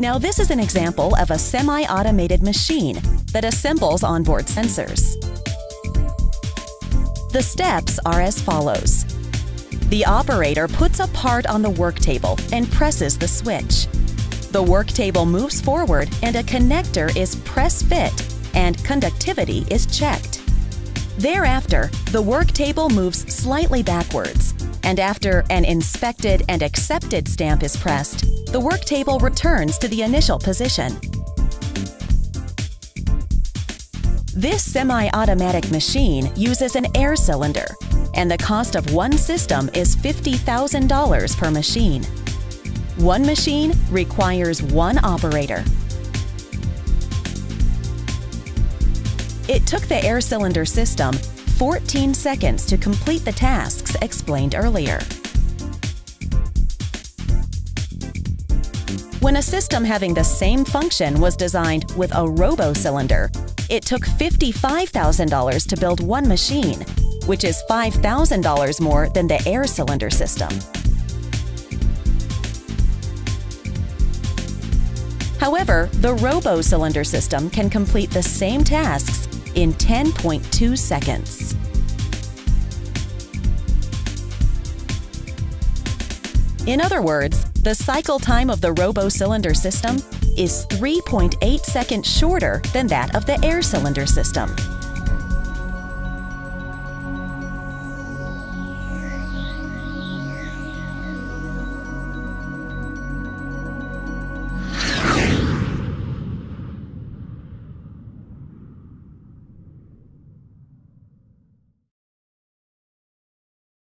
Now this is an example of a semi-automated machine that assembles onboard sensors. The steps are as follows. The operator puts a part on the work table and presses the switch. The work table moves forward and a connector is press fit and conductivity is checked. Thereafter, the work table moves slightly backwards, and after an inspected and accepted stamp is pressed, the work table returns to the initial position. This semi-automatic machine uses an air cylinder, and the cost of one system is $50,000 per machine. One machine requires one operator, It took the air cylinder system 14 seconds to complete the tasks explained earlier. When a system having the same function was designed with a robo-cylinder, it took $55,000 to build one machine, which is $5,000 more than the air cylinder system. However, the robo-cylinder system can complete the same tasks in 10.2 seconds. In other words, the cycle time of the robo-cylinder system is 3.8 seconds shorter than that of the air cylinder system.